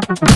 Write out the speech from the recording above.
you